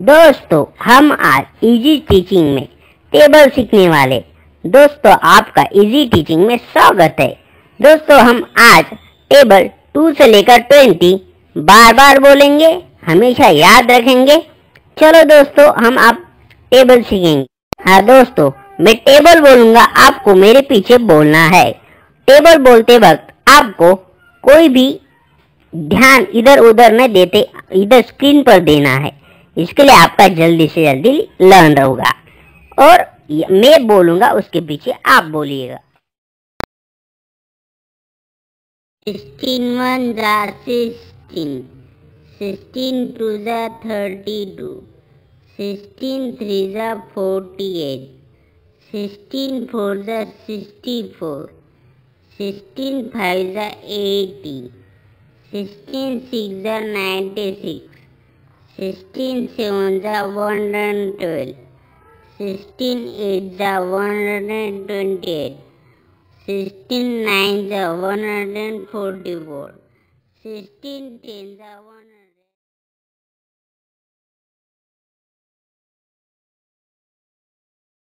दोस्तों, हम आज इजी टीचिंग में टेबल सीखने वाले। दोस्तों, आपका इजी टीचिंग में स्वागत है। दोस्तों, हम आज टेबल टू से लेकर ट्वेंटी बार बार बोलेंगे, हमेशा याद रखेंगे। चलो दोस्तों, हम आप टेबल सीखेंगे। हाँ दोस्तों, मैं टेबल बोलूँगा, आपको मेरे पीछे बोलना है। टेबल बोलते वक्त आपको कोई भी ध्यान इधर उधर न देते, इधर स्क्रीन पर देना है। इसके लिए आपका जल्दी से जल्दी लर्न होगा और मैं बोलूँगा, उसके पीछे आप बोलिएगा। थर्टी टू सिक्सटीन थ्री जा फोर्टी एट सिक्सटीन फोर जा सिक्सटी फोर सिक्सटीन फाइव जा एटी सिक्सटीन सिक्स जा ninety six 16 sevens are 112. 16 eights are 128. 16 nines are 144. 16 tens are 100.